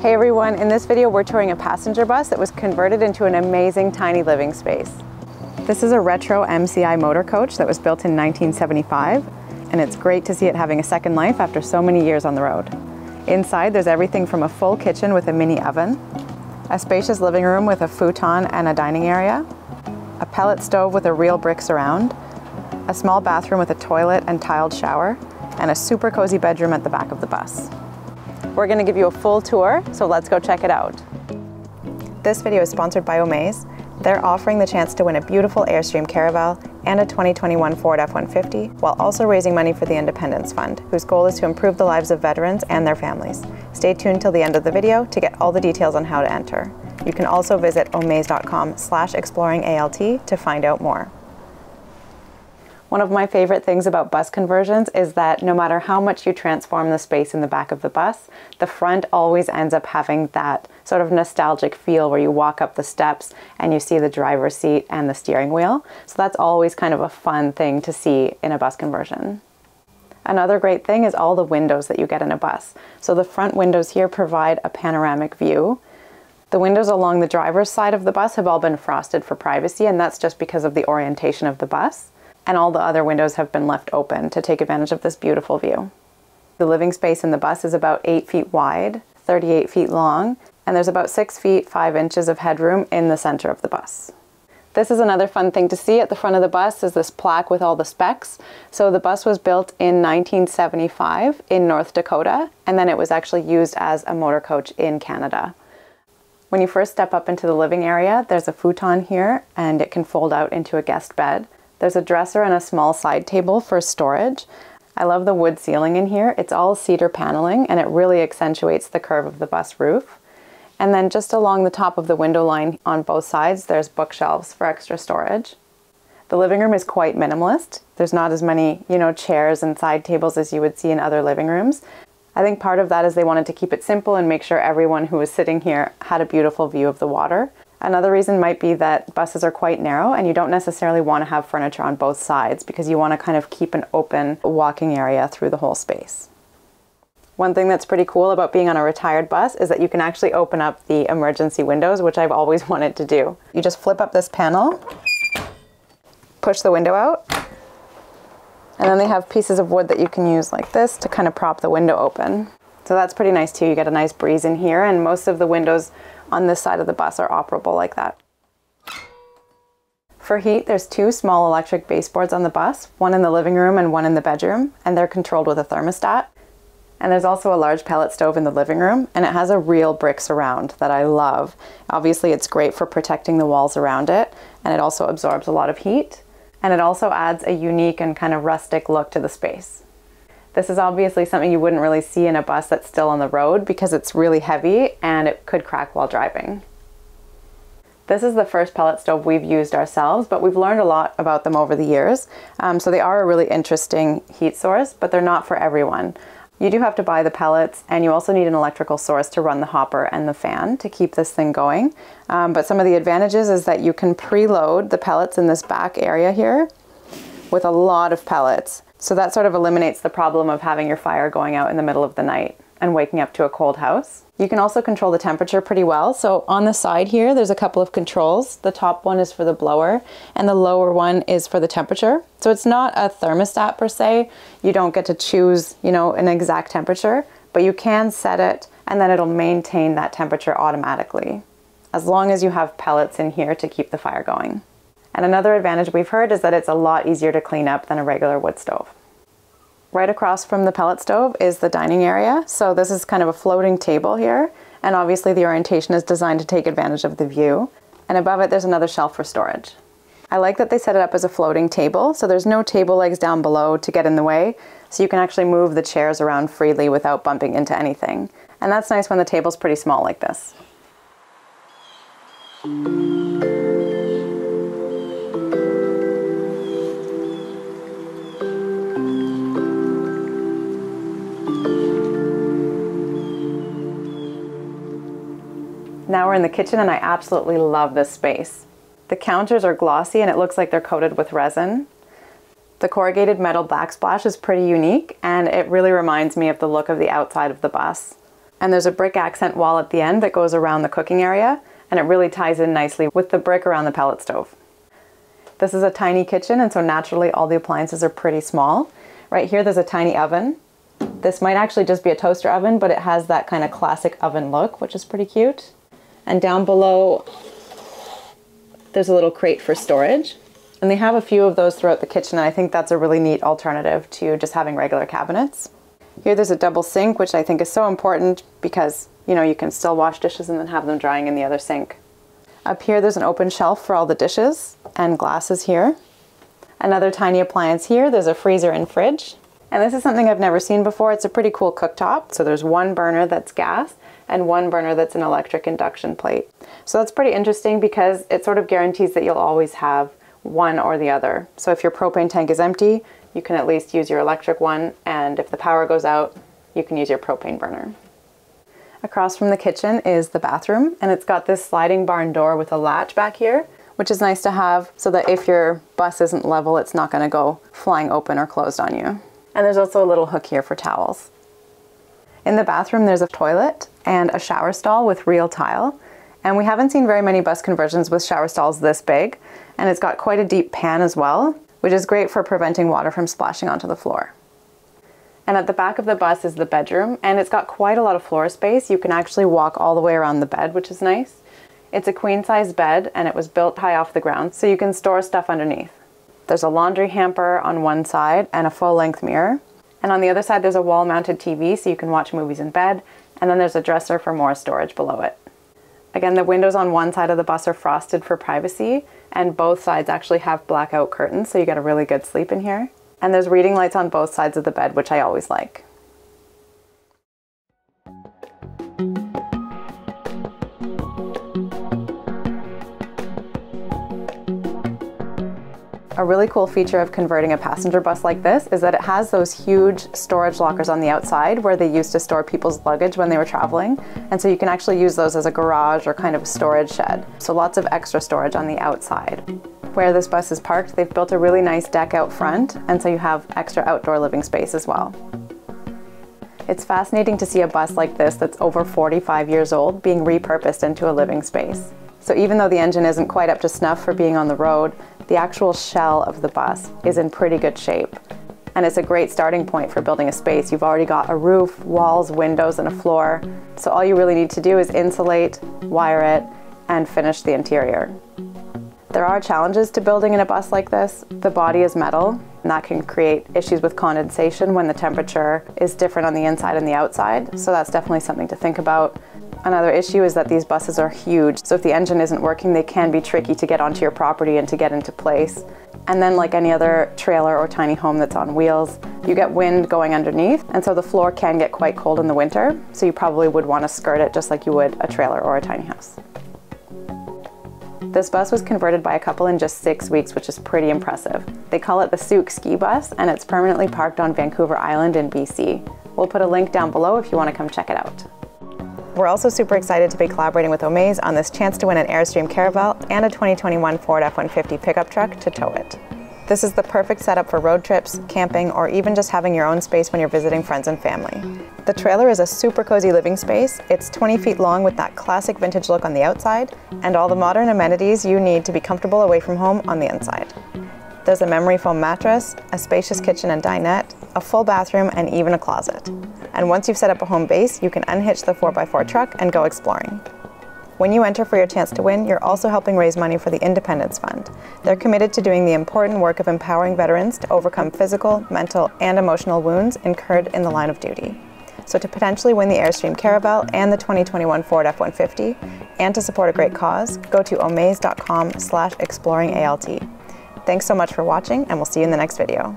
Hey everyone, in this video we're touring a passenger bus that was converted into an amazing tiny living space. This is a retro MCI motor coach that was built in 1975 and it's great to see it having a second life after so many years on the road. Inside there's everything from a full kitchen with a mini oven, a spacious living room with a futon and a dining area, a pellet stove with a real brick surround, a small bathroom with a toilet and tiled shower, and a super cozy bedroom at the back of the bus. We're gonna give you a full tour, so let's go check it out. This video is sponsored by Omaze. They're offering the chance to win a beautiful Airstream Caravel and a 2021 Ford F-150, while also raising money for the Independence Fund, whose goal is to improve the lives of veterans and their families. Stay tuned till the end of the video to get all the details on how to enter. You can also visit omaze.com slash exploringalt to find out more. One of my favorite things about bus conversions is that no matter how much you transform the space in the back of the bus, the front always ends up having that sort of nostalgic feel where you walk up the steps and you see the driver's seat and the steering wheel. So that's always kind of a fun thing to see in a bus conversion. Another great thing is all the windows that you get in a bus. So the front windows here provide a panoramic view. The windows along the driver's side of the bus have all been frosted for privacy and that's just because of the orientation of the bus and all the other windows have been left open to take advantage of this beautiful view. The living space in the bus is about 8 feet wide, 38 feet long, and there's about 6 feet 5 inches of headroom in the center of the bus. This is another fun thing to see at the front of the bus is this plaque with all the specs. So the bus was built in 1975 in North Dakota, and then it was actually used as a motor coach in Canada. When you first step up into the living area, there's a futon here, and it can fold out into a guest bed. There's a dresser and a small side table for storage. I love the wood ceiling in here. It's all cedar paneling and it really accentuates the curve of the bus roof. And then just along the top of the window line on both sides, there's bookshelves for extra storage. The living room is quite minimalist. There's not as many, you know, chairs and side tables as you would see in other living rooms. I think part of that is they wanted to keep it simple and make sure everyone who was sitting here had a beautiful view of the water. Another reason might be that buses are quite narrow and you don't necessarily want to have furniture on both sides because you want to kind of keep an open walking area through the whole space. One thing that's pretty cool about being on a retired bus is that you can actually open up the emergency windows, which I've always wanted to do. You just flip up this panel, push the window out, and then they have pieces of wood that you can use like this to kind of prop the window open. So that's pretty nice too. You get a nice breeze in here and most of the windows on this side of the bus are operable like that. For heat, there's two small electric baseboards on the bus, one in the living room and one in the bedroom, and they're controlled with a thermostat. And there's also a large pellet stove in the living room, and it has a real brick surround that I love. Obviously, it's great for protecting the walls around it, and it also absorbs a lot of heat. And it also adds a unique and kind of rustic look to the space. This is obviously something you wouldn't really see in a bus that's still on the road because it's really heavy and it could crack while driving. This is the first pellet stove we've used ourselves, but we've learned a lot about them over the years. Um, so they are a really interesting heat source, but they're not for everyone. You do have to buy the pellets and you also need an electrical source to run the hopper and the fan to keep this thing going. Um, but some of the advantages is that you can preload the pellets in this back area here with a lot of pellets. So that sort of eliminates the problem of having your fire going out in the middle of the night and waking up to a cold house. You can also control the temperature pretty well. So on the side here, there's a couple of controls. The top one is for the blower and the lower one is for the temperature. So it's not a thermostat per se. You don't get to choose, you know, an exact temperature, but you can set it and then it'll maintain that temperature automatically as long as you have pellets in here to keep the fire going. And another advantage we've heard is that it's a lot easier to clean up than a regular wood stove. Right across from the pellet stove is the dining area. So this is kind of a floating table here. And obviously the orientation is designed to take advantage of the view. And above it, there's another shelf for storage. I like that they set it up as a floating table. So there's no table legs down below to get in the way. So you can actually move the chairs around freely without bumping into anything. And that's nice when the table's pretty small like this. Now we're in the kitchen and I absolutely love this space. The counters are glossy and it looks like they're coated with resin. The corrugated metal backsplash is pretty unique and it really reminds me of the look of the outside of the bus. And there's a brick accent wall at the end that goes around the cooking area, and it really ties in nicely with the brick around the pellet stove. This is a tiny kitchen, and so naturally all the appliances are pretty small. Right here, there's a tiny oven. This might actually just be a toaster oven, but it has that kind of classic oven look, which is pretty cute. And down below, there's a little crate for storage. And they have a few of those throughout the kitchen, and I think that's a really neat alternative to just having regular cabinets. Here there's a double sink, which I think is so important because, you know, you can still wash dishes and then have them drying in the other sink. Up here there's an open shelf for all the dishes and glasses here. Another tiny appliance here, there's a freezer and fridge. And this is something I've never seen before. It's a pretty cool cooktop. So there's one burner that's gas and one burner that's an electric induction plate. So that's pretty interesting because it sort of guarantees that you'll always have one or the other. So if your propane tank is empty, you can at least use your electric one, and if the power goes out, you can use your propane burner. Across from the kitchen is the bathroom, and it's got this sliding barn door with a latch back here, which is nice to have so that if your bus isn't level, it's not going to go flying open or closed on you. And there's also a little hook here for towels. In the bathroom, there's a toilet and a shower stall with real tile. And we haven't seen very many bus conversions with shower stalls this big, and it's got quite a deep pan as well, which is great for preventing water from splashing onto the floor. And at the back of the bus is the bedroom, and it's got quite a lot of floor space. You can actually walk all the way around the bed, which is nice. It's a queen size bed, and it was built high off the ground, so you can store stuff underneath. There's a laundry hamper on one side and a full length mirror. And on the other side, there's a wall mounted TV so you can watch movies in bed, and then there's a dresser for more storage below it. Again, the windows on one side of the bus are frosted for privacy, and both sides actually have blackout curtains, so you get a really good sleep in here. And there's reading lights on both sides of the bed, which I always like. A really cool feature of converting a passenger bus like this is that it has those huge storage lockers on the outside where they used to store people's luggage when they were traveling. And so you can actually use those as a garage or kind of a storage shed. So lots of extra storage on the outside. Where this bus is parked, they've built a really nice deck out front, and so you have extra outdoor living space as well. It's fascinating to see a bus like this that's over 45 years old being repurposed into a living space. So even though the engine isn't quite up to snuff for being on the road, the actual shell of the bus is in pretty good shape. And it's a great starting point for building a space. You've already got a roof, walls, windows, and a floor. So all you really need to do is insulate, wire it, and finish the interior. There are challenges to building in a bus like this. The body is metal, and that can create issues with condensation when the temperature is different on the inside and the outside. So that's definitely something to think about. Another issue is that these buses are huge, so if the engine isn't working, they can be tricky to get onto your property and to get into place. And then like any other trailer or tiny home that's on wheels, you get wind going underneath, and so the floor can get quite cold in the winter, so you probably would want to skirt it just like you would a trailer or a tiny house. This bus was converted by a couple in just six weeks, which is pretty impressive. They call it the Sooke Ski Bus, and it's permanently parked on Vancouver Island in BC. We'll put a link down below if you want to come check it out. We're also super excited to be collaborating with Omaze on this chance to win an Airstream Caravel and a 2021 Ford F-150 pickup truck to tow it. This is the perfect setup for road trips, camping, or even just having your own space when you're visiting friends and family. The trailer is a super cozy living space. It's 20 feet long with that classic vintage look on the outside, and all the modern amenities you need to be comfortable away from home on the inside. There's a memory foam mattress, a spacious kitchen and dinette, a full bathroom, and even a closet. And once you've set up a home base, you can unhitch the 4x4 truck and go exploring. When you enter for your chance to win, you're also helping raise money for the Independence Fund. They're committed to doing the important work of empowering veterans to overcome physical, mental, and emotional wounds incurred in the line of duty. So to potentially win the Airstream Caravel and the 2021 Ford F-150, and to support a great cause, go to omaze.com slash exploringalt. Thanks so much for watching, and we'll see you in the next video.